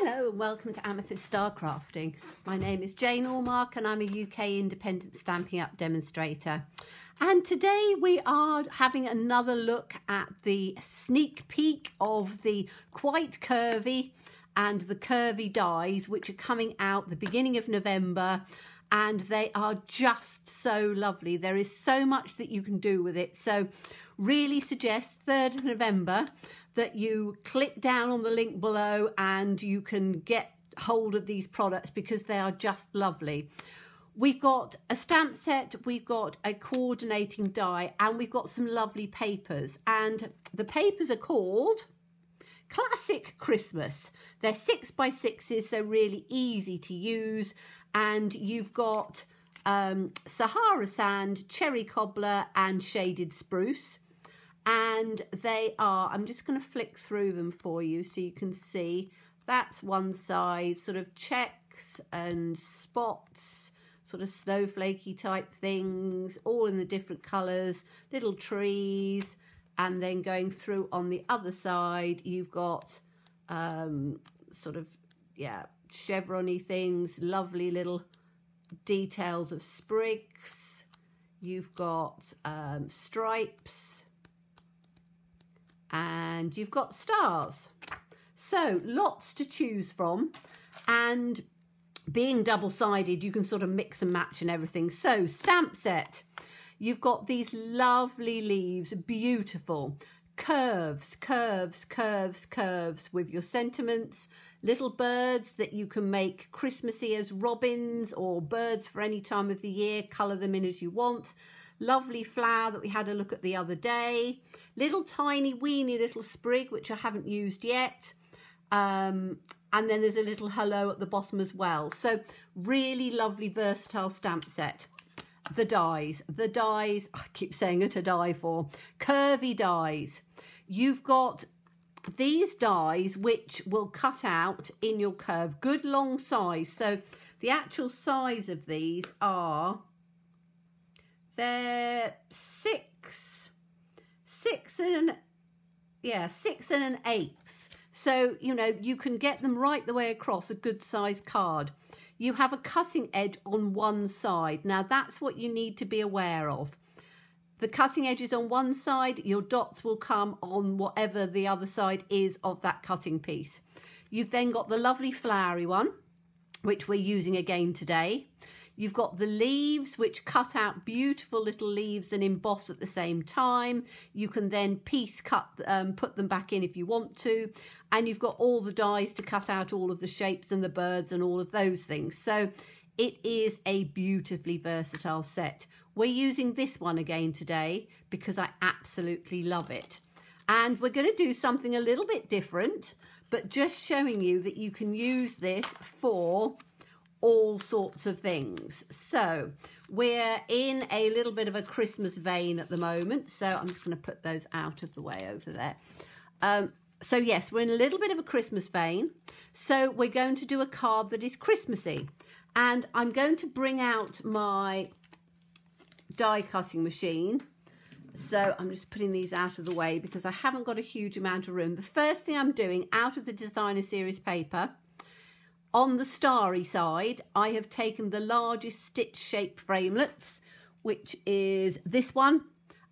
Hello and welcome to Amethyst Star Crafting. My name is Jane Allmark and I'm a UK independent Stampin' Up demonstrator. And today we are having another look at the sneak peek of the quite curvy and the curvy dies which are coming out the beginning of November and they are just so lovely. There is so much that you can do with it. So really suggest 3rd of November that you click down on the link below and you can get hold of these products because they are just lovely. We've got a stamp set, we've got a coordinating die, and we've got some lovely papers. And the papers are called Classic Christmas. They're six by sixes, so really easy to use. And you've got um, Sahara Sand, Cherry Cobbler, and Shaded Spruce and they are, I'm just going to flick through them for you so you can see. That's one side, sort of checks and spots, sort of snowflakey type things, all in the different colours, little trees, and then going through on the other side, you've got um, sort of, yeah, chevrony things, lovely little details of sprigs. You've got um, stripes, and you've got stars. So lots to choose from and being double-sided you can sort of mix and match and everything. So stamp set, you've got these lovely leaves, beautiful curves, curves, curves, curves with your sentiments, little birds that you can make Christmassy as robins or birds for any time of the year, colour them in as you want lovely flower that we had a look at the other day. Little tiny weeny little sprig, which I haven't used yet. Um, and then there's a little hello at the bottom as well. So really lovely versatile stamp set. The dies, the dies, I keep saying it a die for, curvy dies. You've got these dies which will cut out in your curve, good long size. So the actual size of these are they're six, six and an, yeah, six and an eighth. So, you know, you can get them right the way across a good size card. You have a cutting edge on one side. Now, that's what you need to be aware of. The cutting edge is on one side, your dots will come on whatever the other side is of that cutting piece. You've then got the lovely flowery one, which we're using again today. You've got the leaves, which cut out beautiful little leaves and emboss at the same time. You can then piece cut, um, put them back in if you want to. And you've got all the dies to cut out all of the shapes and the birds and all of those things. So it is a beautifully versatile set. We're using this one again today because I absolutely love it. And we're going to do something a little bit different, but just showing you that you can use this for all sorts of things. So we're in a little bit of a Christmas vein at the moment. So I'm just going to put those out of the way over there. Um, so yes, we're in a little bit of a Christmas vein. So we're going to do a card that is Christmassy. And I'm going to bring out my die cutting machine. So I'm just putting these out of the way because I haven't got a huge amount of room. The first thing I'm doing out of the designer series paper on the starry side, I have taken the largest stitch shape Framelits, which is this one,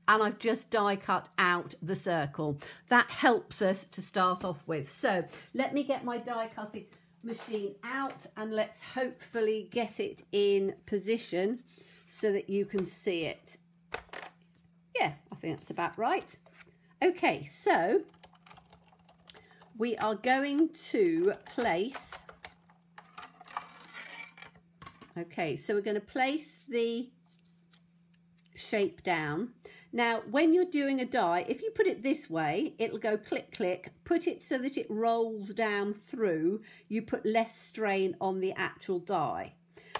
and I've just die cut out the circle. That helps us to start off with. So let me get my die cutting machine out and let's hopefully get it in position so that you can see it. Yeah, I think that's about right. Okay, so we are going to place Okay, so we're going to place the shape down. Now, when you're doing a die, if you put it this way, it'll go click, click. Put it so that it rolls down through. You put less strain on the actual die.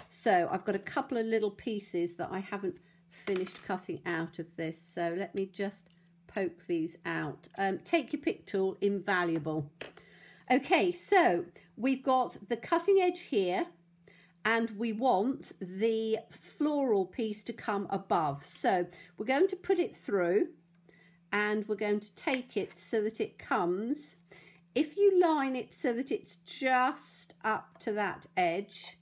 So I've got a couple of little pieces that I haven't finished cutting out of this. So let me just poke these out. Um, take your pick tool, invaluable. Okay, so we've got the cutting edge here and we want the floral piece to come above. So we're going to put it through and we're going to take it so that it comes. If you line it so that it's just up to that edge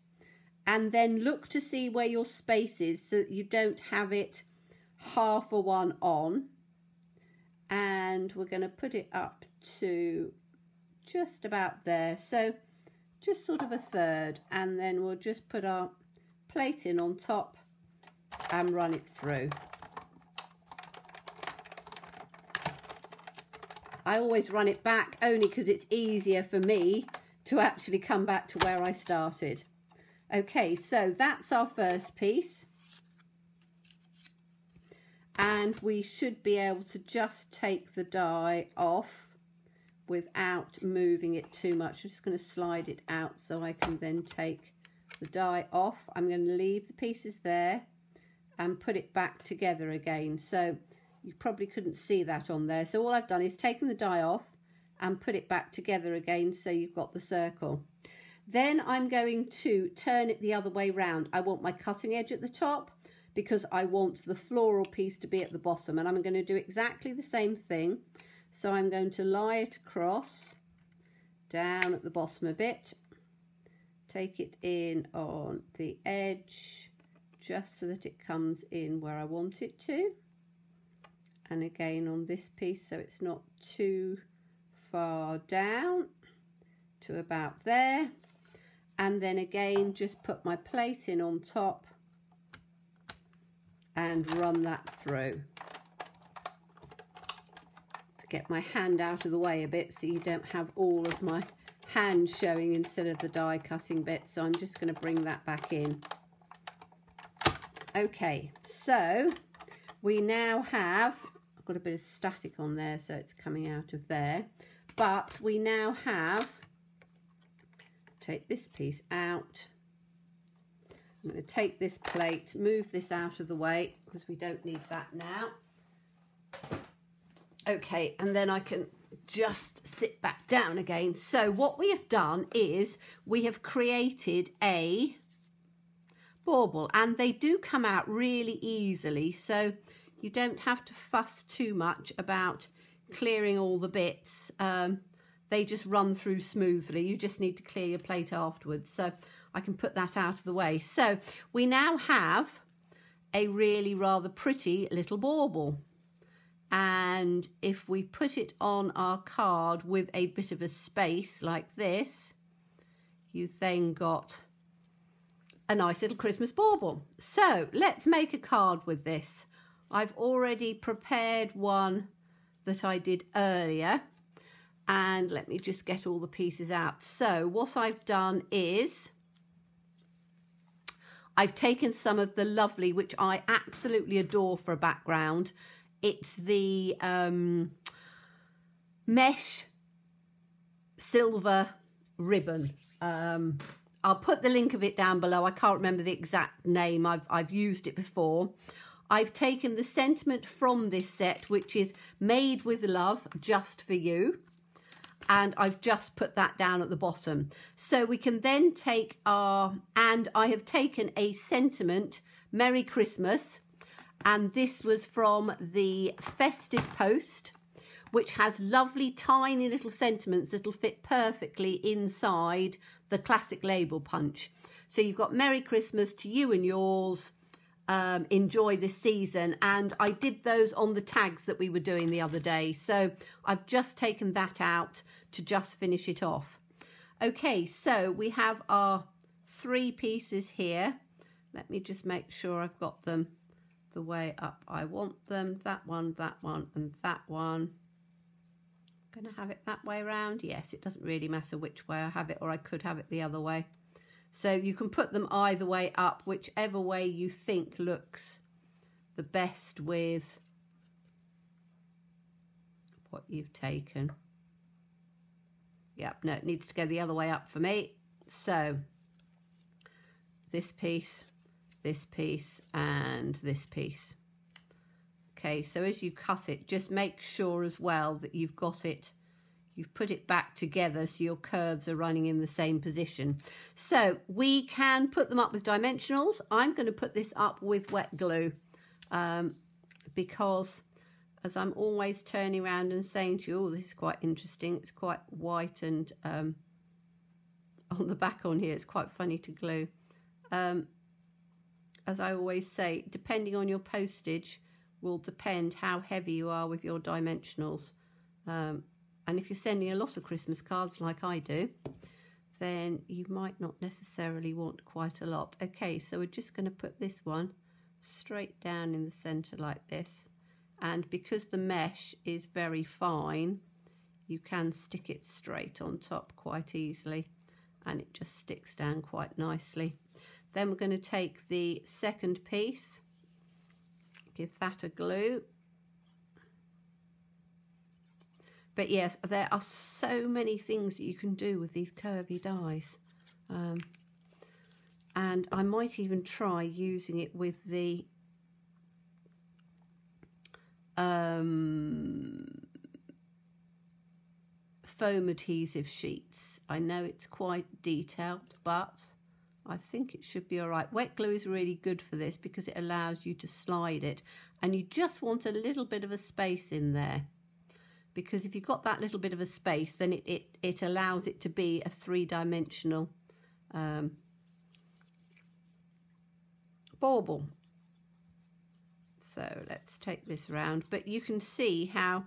and then look to see where your space is so that you don't have it half a one on. And we're going to put it up to just about there. So just sort of a third and then we'll just put our plate in on top and run it through. I always run it back only because it's easier for me to actually come back to where I started. Okay, so that's our first piece. And we should be able to just take the die off without moving it too much. I'm just going to slide it out so I can then take the die off. I'm going to leave the pieces there and put it back together again. So you probably couldn't see that on there. So all I've done is taken the die off and put it back together again so you've got the circle. Then I'm going to turn it the other way round. I want my cutting edge at the top because I want the floral piece to be at the bottom and I'm going to do exactly the same thing. So I'm going to lie it across down at the bottom a bit, take it in on the edge just so that it comes in where I want it to. And again on this piece so it's not too far down to about there. And then again just put my plate in on top and run that through get my hand out of the way a bit so you don't have all of my hand showing instead of the die cutting bit so I'm just going to bring that back in okay so we now have I've got a bit of static on there so it's coming out of there but we now have take this piece out. I'm going to take this plate, move this out of the way because we don't need that now. Okay, and then I can just sit back down again. So what we have done is we have created a bauble and they do come out really easily. So you don't have to fuss too much about clearing all the bits. Um, they just run through smoothly. You just need to clear your plate afterwards. So I can put that out of the way. So we now have a really rather pretty little bauble. And if we put it on our card with a bit of a space like this, you've then got a nice little Christmas bauble. So let's make a card with this. I've already prepared one that I did earlier and let me just get all the pieces out. So what I've done is I've taken some of the lovely, which I absolutely adore for a background. It's the um, mesh silver ribbon. Um, I'll put the link of it down below. I can't remember the exact name. I've, I've used it before. I've taken the sentiment from this set, which is made with love just for you and I've just put that down at the bottom. So we can then take our, and I have taken a sentiment, Merry Christmas, and this was from the Festive Post, which has lovely tiny little sentiments that'll fit perfectly inside the classic label punch. So you've got Merry Christmas to you and yours, um, enjoy this season. And I did those on the tags that we were doing the other day. So I've just taken that out to just finish it off. Okay, so we have our three pieces here. Let me just make sure I've got them the way up I want them. That one, that one, and that one. Going to have it that way around? Yes, it doesn't really matter which way I have it, or I could have it the other way. So you can put them either way up, whichever way you think looks the best with what you've taken. Yep, no, it needs to go the other way up for me. So this piece, this piece, and this piece. Okay, so as you cut it, just make sure as well that you've got it You've put it back together so your curves are running in the same position. So we can put them up with dimensionals. I'm going to put this up with wet glue um, because as I'm always turning around and saying to you, oh, this is quite interesting. It's quite white and um, on the back on here, it's quite funny to glue. Um, as I always say, depending on your postage will depend how heavy you are with your dimensionals. Um, and if you're sending a lot of Christmas cards like I do, then you might not necessarily want quite a lot. Okay, so we're just going to put this one straight down in the center like this. And because the mesh is very fine, you can stick it straight on top quite easily and it just sticks down quite nicely. Then we're going to take the second piece, give that a glue. But yes, there are so many things that you can do with these curvy dies. Um, and I might even try using it with the um, foam adhesive sheets. I know it's quite detailed, but I think it should be all right. Wet glue is really good for this because it allows you to slide it. And you just want a little bit of a space in there. Because if you've got that little bit of a space, then it, it, it allows it to be a three-dimensional um, bauble. So let's take this round. But you can see how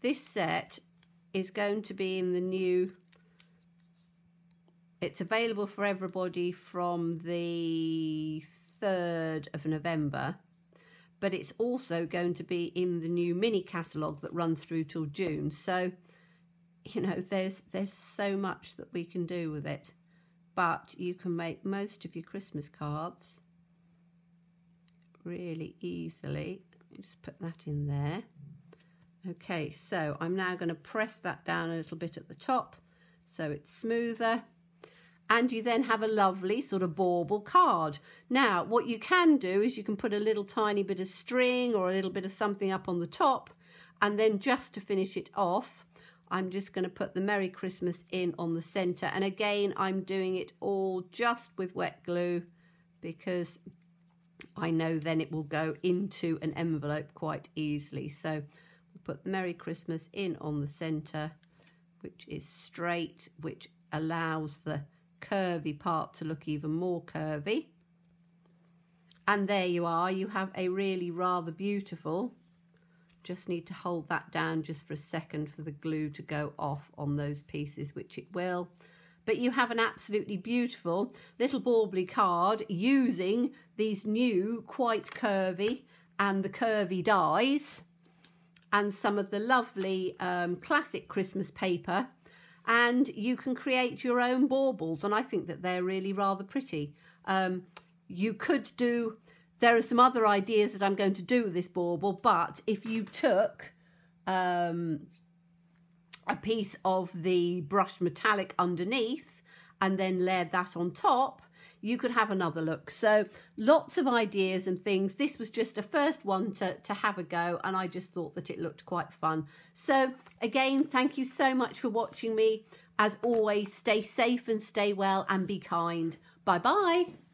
this set is going to be in the new it's available for everybody from the 3rd of November, but it's also going to be in the new mini catalogue that runs through till June. So, you know, there's there's so much that we can do with it. But you can make most of your Christmas cards really easily. Just put that in there. Okay, so I'm now going to press that down a little bit at the top so it's smoother and you then have a lovely sort of bauble card. Now, what you can do is you can put a little tiny bit of string or a little bit of something up on the top, and then just to finish it off, I'm just going to put the Merry Christmas in on the centre. And again, I'm doing it all just with wet glue because I know then it will go into an envelope quite easily. So we'll put Merry Christmas in on the centre, which is straight, which allows the curvy part to look even more curvy. And there you are, you have a really rather beautiful, just need to hold that down just for a second for the glue to go off on those pieces, which it will. But you have an absolutely beautiful little baubley card using these new quite curvy and the curvy dies and some of the lovely um, classic Christmas paper and you can create your own baubles and I think that they're really rather pretty. Um, you could do, there are some other ideas that I'm going to do with this bauble, but if you took um, a piece of the brushed metallic underneath and then layered that on top, you could have another look. So lots of ideas and things. This was just a first one to, to have a go and I just thought that it looked quite fun. So again, thank you so much for watching me. As always, stay safe and stay well and be kind. Bye-bye.